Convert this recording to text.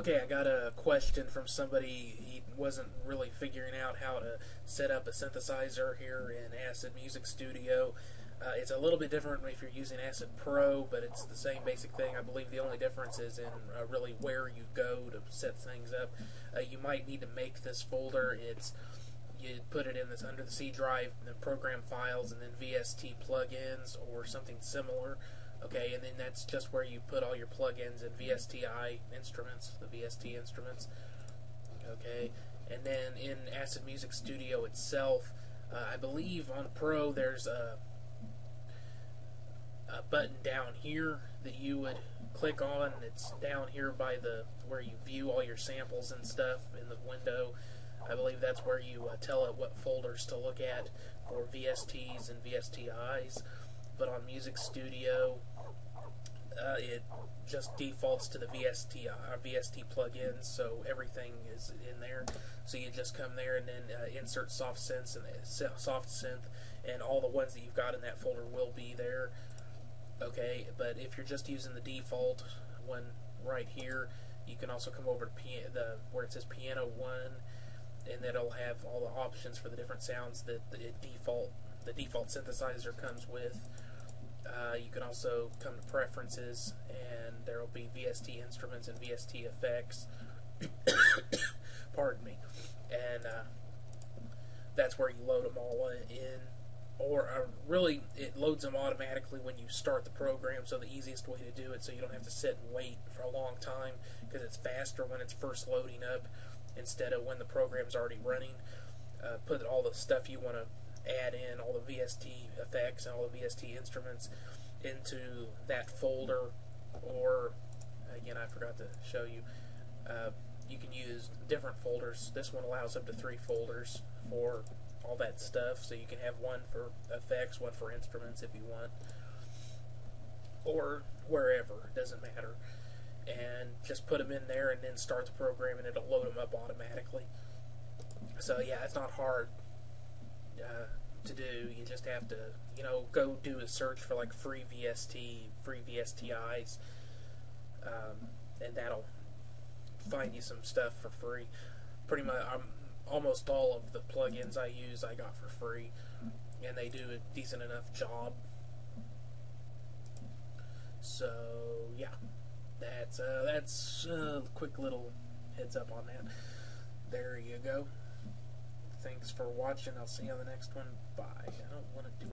Okay, I got a question from somebody. He wasn't really figuring out how to set up a synthesizer here in Acid Music Studio. Uh, it's a little bit different if you're using Acid Pro, but it's the same basic thing. I believe the only difference is in uh, really where you go to set things up. Uh, you might need to make this folder. It's you put it in this under the C drive, the program files, and then VST plugins or something similar. Okay, and then that's just where you put all your plugins and VSTI instruments, the VST instruments. Okay, and then in Acid Music Studio itself, uh, I believe on Pro there's a, a button down here that you would click on. It's down here by the where you view all your samples and stuff in the window. I believe that's where you uh, tell it what folders to look at for VSTs and VSTIs. But on Music Studio, uh, it just defaults to the VST uh, VST plugins, so everything is in there. So you just come there and then uh, insert soft synth and uh, soft synth, and all the ones that you've got in that folder will be there. Okay, but if you're just using the default one right here, you can also come over to the where it says Piano One, and that'll have all the options for the different sounds that the default the default synthesizer comes with. Uh, you can also come to preferences, and there will be VST instruments and VST effects. Pardon me, and uh, that's where you load them all in. Or uh, really, it loads them automatically when you start the program. So the easiest way to do it, so you don't have to sit and wait for a long time, because it's faster when it's first loading up instead of when the program's already running. Uh, put all the stuff you want to add in all the VST effects and all the VST instruments into that folder. Or again I forgot to show you uh, you can use different folders. This one allows up to three folders for all that stuff. So you can have one for effects one for instruments if you want. Or wherever doesn't matter. And just put them in there and then start the program and it'll load them up automatically. So yeah it's not hard uh, to do. You just have to, you know, go do a search for like free VST, free VSTIs, um, and that'll find you some stuff for free. Pretty much, um, almost all of the plugins I use I got for free, and they do a decent enough job. So yeah, that's uh, that's a quick little heads up on that. There you go. Thanks for watching. I'll see you on the next one. Bye. I don't want to do